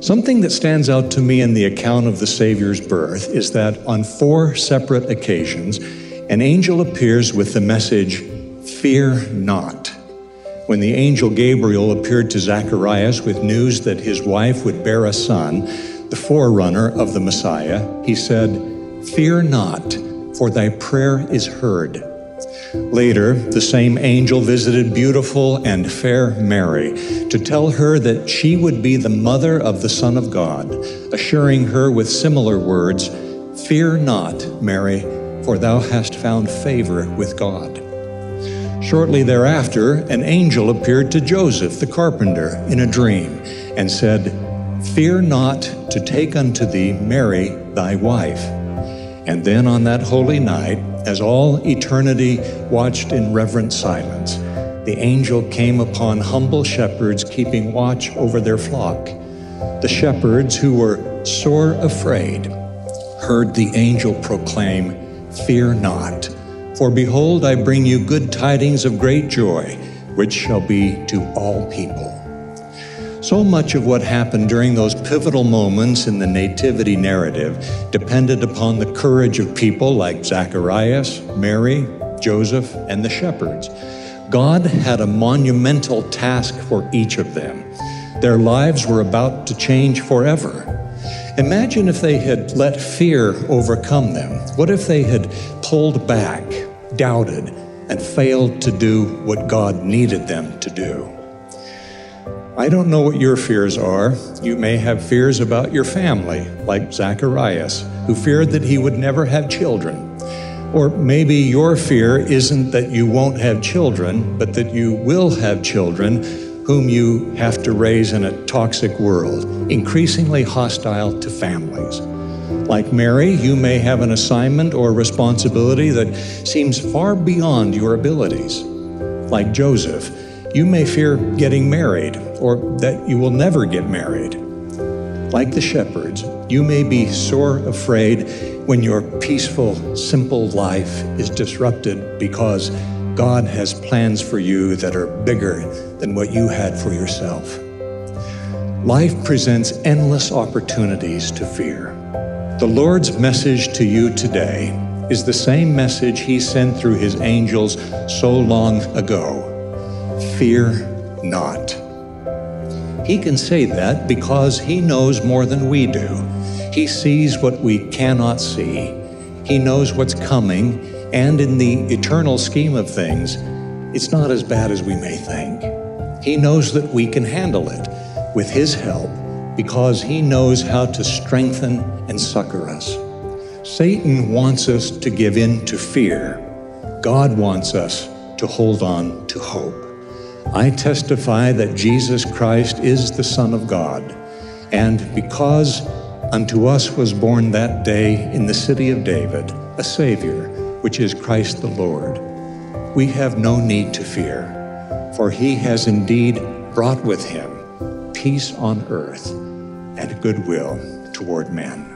Something that stands out to me in the account of the Savior's birth is that on four separate occasions, an angel appears with the message, Fear not. When the angel Gabriel appeared to Zacharias with news that his wife would bear a son, the forerunner of the Messiah, he said, Fear not, for thy prayer is heard. Later, the same angel visited beautiful and fair Mary to tell her that she would be the mother of the Son of God, assuring her with similar words, Fear not, Mary, for thou hast found favor with God. Shortly thereafter, an angel appeared to Joseph the carpenter in a dream and said, Fear not to take unto thee Mary thy wife. And then on that holy night, as all eternity watched in reverent silence, the angel came upon humble shepherds keeping watch over their flock. The shepherds, who were sore afraid, heard the angel proclaim, Fear not, for behold, I bring you good tidings of great joy, which shall be to all people. So much of what happened during those pivotal moments in the Nativity narrative depended upon the courage of people like Zacharias, Mary, Joseph, and the shepherds. God had a monumental task for each of them. Their lives were about to change forever. Imagine if they had let fear overcome them. What if they had pulled back, doubted, and failed to do what God needed them to do? I don't know what your fears are. You may have fears about your family, like Zacharias, who feared that he would never have children. Or maybe your fear isn't that you won't have children, but that you will have children whom you have to raise in a toxic world, increasingly hostile to families. Like Mary, you may have an assignment or responsibility that seems far beyond your abilities. Like Joseph, you may fear getting married or that you will never get married. Like the shepherds, you may be sore afraid when your peaceful, simple life is disrupted because God has plans for you that are bigger than what you had for yourself. Life presents endless opportunities to fear. The Lord's message to you today is the same message He sent through His angels so long ago Fear not. He can say that because he knows more than we do. He sees what we cannot see. He knows what's coming, and in the eternal scheme of things, it's not as bad as we may think. He knows that we can handle it with His help because He knows how to strengthen and succor us. Satan wants us to give in to fear. God wants us to hold on to hope. I testify that Jesus Christ is the Son of God, and because unto us was born that day in the city of David a Savior, which is Christ the Lord, we have no need to fear, for he has indeed brought with him peace on earth and goodwill toward men.